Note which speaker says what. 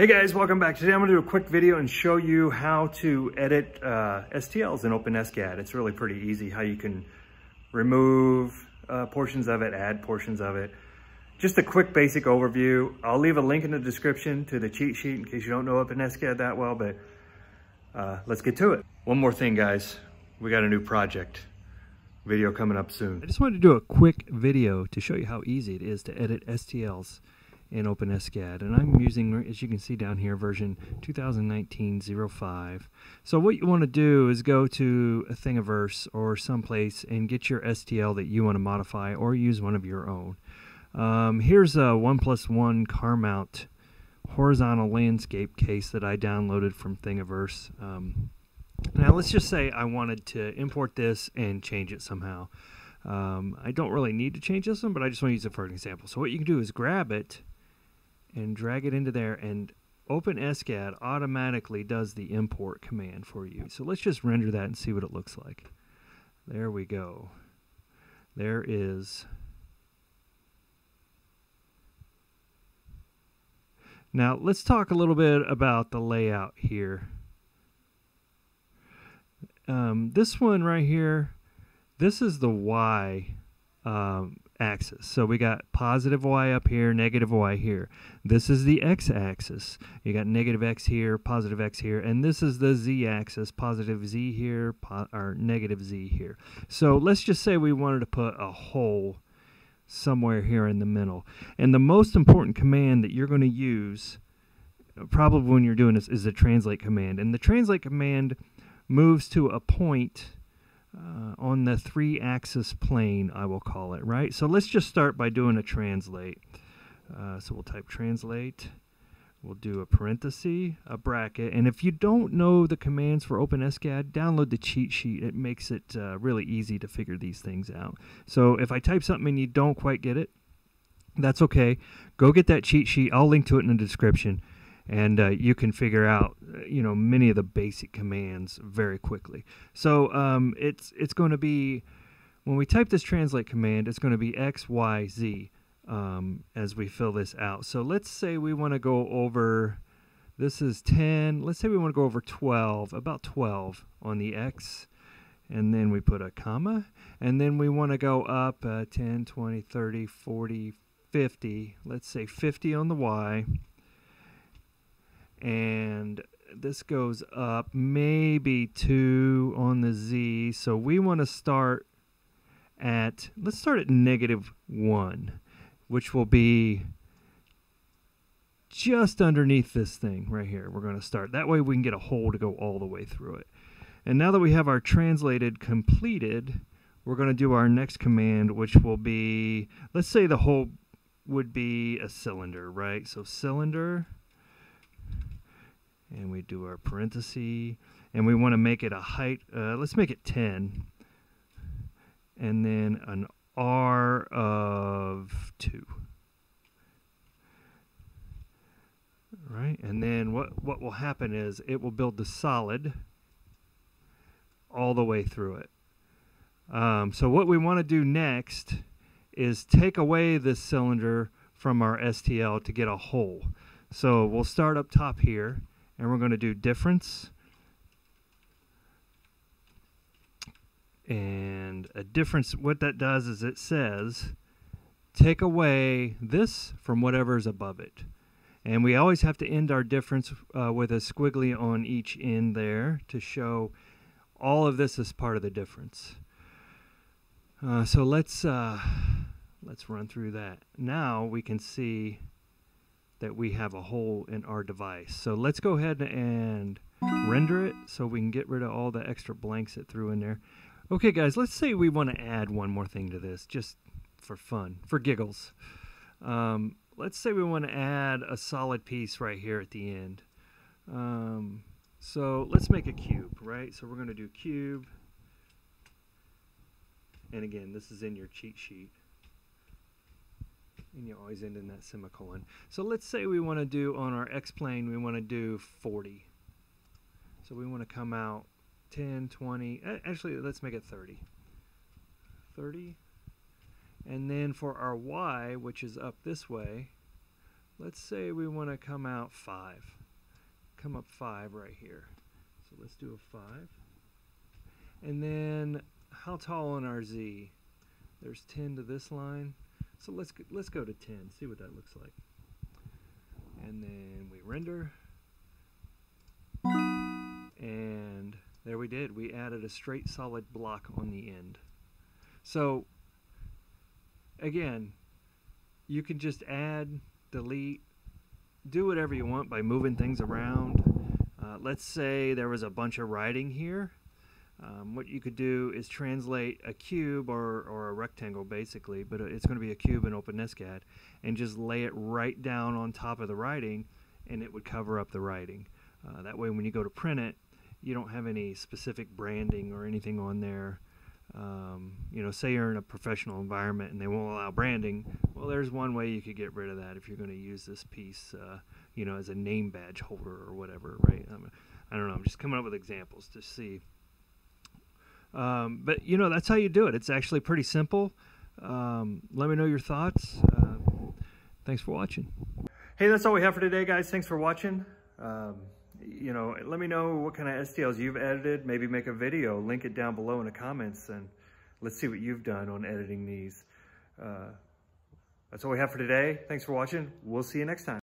Speaker 1: Hey guys, welcome back. Today I'm gonna do a quick video and show you how to edit uh, STLs in OpenSCAD. It's really pretty easy how you can remove uh, portions of it, add portions of it. Just a quick basic overview. I'll leave a link in the description to the cheat sheet in case you don't know OpenSCAD that well, but uh, let's get to it. One more thing guys, we got a new project. Video coming up soon.
Speaker 2: I just wanted to do a quick video to show you how easy it is to edit STLs in OpenSCAD and I'm using as you can see down here version 2019-05 so what you want to do is go to a Thingiverse or someplace and get your STL that you want to modify or use one of your own. Um, here's a OnePlus One car mount horizontal landscape case that I downloaded from Thingiverse. Um, now let's just say I wanted to import this and change it somehow. Um, I don't really need to change this one, but I just want to use it for an example. So what you can do is grab it and drag it into there and OpenSCAD automatically does the import command for you. So let's just render that and see what it looks like. There we go. There is Now let's talk a little bit about the layout here. Um, this one right here, this is the Y um, axis. So we got positive y up here, negative y here. This is the x-axis. You got negative x here, positive x here, and this is the z-axis, positive z here, or negative z here. So let's just say we wanted to put a hole somewhere here in the middle. And the most important command that you're going to use, probably when you're doing this, is the translate command. And the translate command moves to a point uh, on the three axis plane, I will call it, right? So let's just start by doing a translate. Uh, so we'll type translate. We'll do a parenthesis, a bracket, and if you don't know the commands for OpenSCAD, download the cheat sheet. It makes it uh, really easy to figure these things out. So if I type something and you don't quite get it, that's okay. Go get that cheat sheet. I'll link to it in the description and uh, you can figure out uh, you know many of the basic commands very quickly. So um, it's it's going to be when we type this translate command, it's going to be x y z um, as we fill this out. So let's say we want to go over. This is 10. Let's say we want to go over 12, about 12 on the x. And then we put a comma. And then we want to go up uh, 10, 20, 30, 40, 50. Let's say 50 on the y and this goes up maybe two on the z. So we want to start at let's start at negative one which will be just underneath this thing right here. We're going to start. That way we can get a hole to go all the way through it. And now that we have our translated completed we're going to do our next command which will be let's say the hole would be a cylinder right? So cylinder and we do our parenthesis and we want to make it a height uh, let's make it 10 and then an R of 2 right? And then what what will happen is it will build the solid all the way through it. Um, so what we want to do next is take away this cylinder from our STL to get a hole. So we'll start up top here and we're going to do difference and a difference. What that does is it says take away this from whatever's above it. And we always have to end our difference uh, with a squiggly on each end there to show all of this is part of the difference. Uh, so let's uh, let's run through that. Now we can see that we have a hole in our device. So let's go ahead and render it so we can get rid of all the extra blanks it threw in there. Okay guys, let's say we want to add one more thing to this just for fun, for giggles. Um, let's say we want to add a solid piece right here at the end. Um, so let's make a cube, right? So we're going to do cube. And again, this is in your cheat sheet and you always end in that semicolon. So let's say we want to do on our x-plane, we want to do 40. So we want to come out 10, 20, actually let's make it 30. 30. And then for our y, which is up this way, let's say we want to come out five. Come up five right here. So let's do a five. And then how tall on our Z? There's 10 to this line. So let's go, let's go to 10, see what that looks like. And then we render. And there we did. We added a straight solid block on the end. So again, you can just add, delete, do whatever you want by moving things around. Uh, let's say there was a bunch of writing here. Um, what you could do is translate a cube or, or a rectangle basically, but it's going to be a cube in OpenSCAD, and just lay it right down on top of the writing and it would cover up the writing. Uh, that way when you go to print it, you don't have any specific branding or anything on there. Um, you know, say you're in a professional environment and they won't allow branding. Well, there's one way you could get rid of that if you're going to use this piece, uh, you know, as a name badge holder or whatever, right? I'm, I don't know. I'm just coming up with examples to see. Um, but you know, that's how you do it. It's actually pretty simple. Um, let me know your thoughts. Uh, thanks for watching.
Speaker 1: Hey, that's all we have for today, guys. Thanks for watching. Um, you know, let me know what kind of STLs you've edited. Maybe make a video, link it down below in the comments, and let's see what you've done on editing these. Uh, that's all we have for today. Thanks for watching. We'll see you next time.